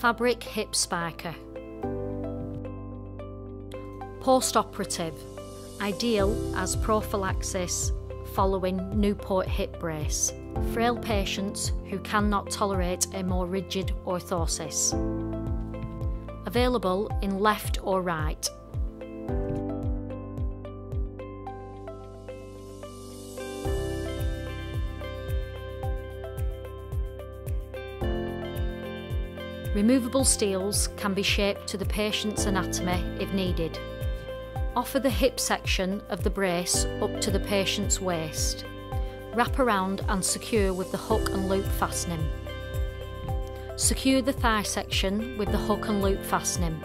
Fabric hip spica. Post-operative, ideal as prophylaxis following Newport hip brace. Frail patients who cannot tolerate a more rigid orthosis. Available in left or right. Removable steels can be shaped to the patient's anatomy if needed. Offer the hip section of the brace up to the patient's waist. Wrap around and secure with the hook and loop fastening. Secure the thigh section with the hook and loop fastening.